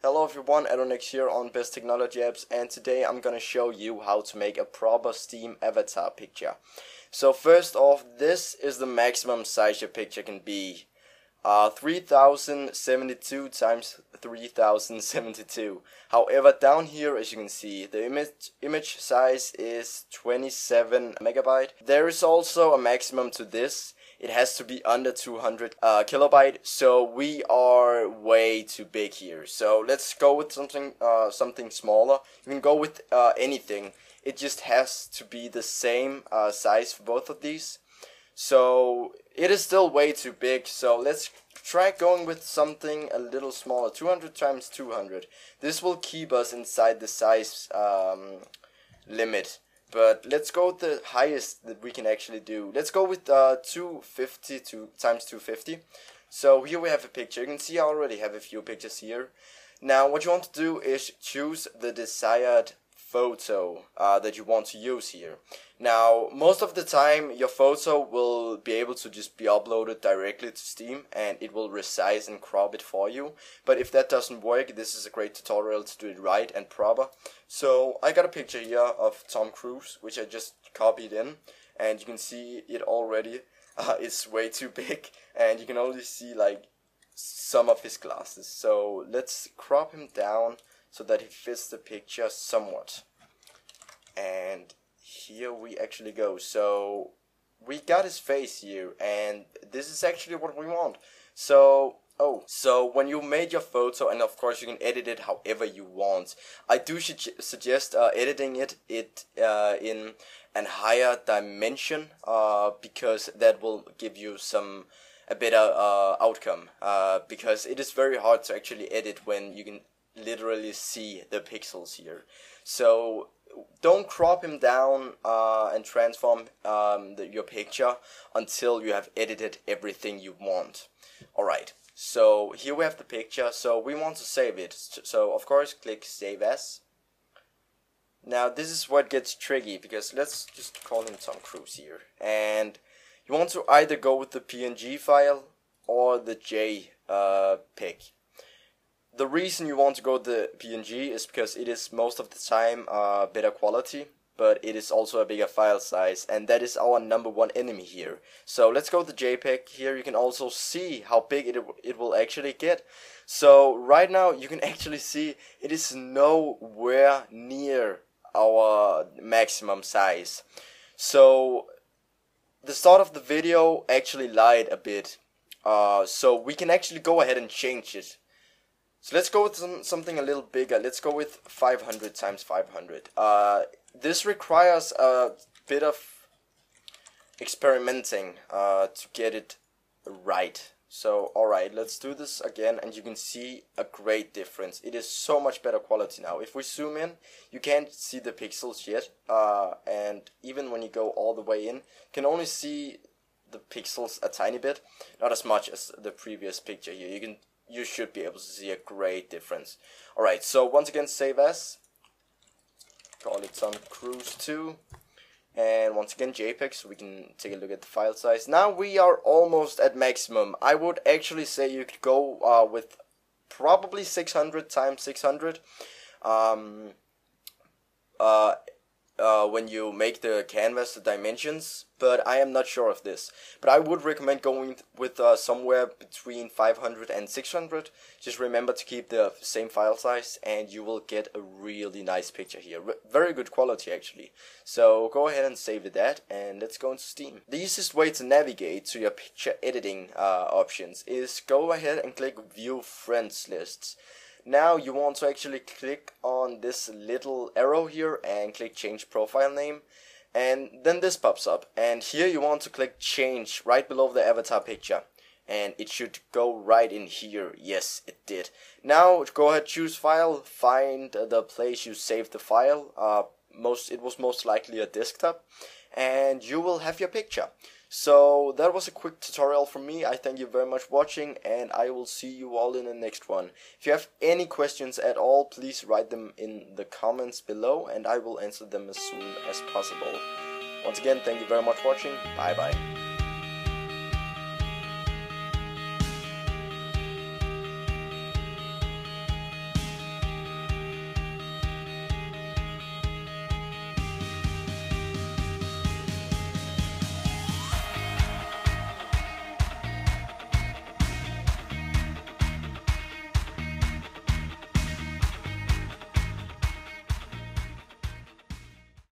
Hello everyone, Aeronix here on Best Technology Apps and today I'm gonna show you how to make a proper Steam avatar picture. So first off, this is the maximum size your picture can be. Uh, 3072 times 3072. However, down here as you can see, the image, image size is 27 megabyte. There is also a maximum to this it has to be under 200 uh, kilobyte. So we are way too big here. So let's go with something uh, something smaller. You can go with uh, anything. It just has to be the same uh, size for both of these. So it is still way too big. So let's try going with something a little smaller. 200 times 200. This will keep us inside the size um, limit. But let's go with the highest that we can actually do. Let's go with uh, 250 to times 250. So here we have a picture. You can see I already have a few pictures here. Now what you want to do is choose the desired photo uh, that you want to use here. Now, most of the time, your photo will be able to just be uploaded directly to Steam and it will resize and crop it for you. But if that doesn't work, this is a great tutorial to do it right and proper. So, I got a picture here of Tom Cruise, which I just copied in, and you can see it already. Uh, it's way too big, and you can only see like some of his glasses. So, let's crop him down so that he fits the picture somewhat. And here we actually go. So we got his face here, and this is actually what we want. So Oh, so when you made your photo, and of course you can edit it however you want. I do su suggest uh, editing it it uh, in an higher dimension, uh, because that will give you some a better uh, outcome. Uh, because it is very hard to actually edit when you can literally see the pixels here. So don't crop him down uh, and transform um, the, your picture until you have edited everything you want. Alright, so here we have the picture, so we want to save it. So of course click Save As. Now this is what gets tricky because let's just call him Tom Cruise here. And you want to either go with the PNG file or the JPEG. Uh, the reason you want to go the PNG is because it is most of the time uh, better quality, but it is also a bigger file size, and that is our number one enemy here. So let's go to JPEG. Here you can also see how big it, it will actually get. So right now you can actually see it is nowhere near our maximum size. So the start of the video actually lied a bit. Uh, so we can actually go ahead and change it so let's go with some, something a little bigger. Let's go with 500 times 500. Uh, this requires a bit of experimenting uh, to get it right. So alright, let's do this again and you can see a great difference. It is so much better quality now. If we zoom in, you can't see the pixels yet. Uh, and even when you go all the way in, you can only see the pixels a tiny bit. Not as much as the previous picture here. You can you should be able to see a great difference. Alright, so once again, save as. Call it Tom Cruise 2. And once again, JPEG, so we can take a look at the file size. Now we are almost at maximum. I would actually say you could go uh, with probably 600 times 600. Um, uh, uh, when you make the canvas the dimensions, but I am not sure of this. But I would recommend going with uh, somewhere between 500 and 600. Just remember to keep the same file size and you will get a really nice picture here. Very good quality actually. So go ahead and save that and let's go into Steam. The easiest way to navigate to your picture editing uh, options is go ahead and click view friends lists. Now you want to actually click on this little arrow here and click change profile name and then this pops up. And here you want to click change right below the avatar picture and it should go right in here. Yes it did. Now go ahead choose file find the place you saved the file. Uh, most it was most likely a desktop and you will have your picture so that was a quick tutorial from me. I thank you very much for watching and I will see you all in the next one. If you have any questions at all, please write them in the comments below and I will answer them as soon as possible. Once again, thank you very much for watching. Bye bye.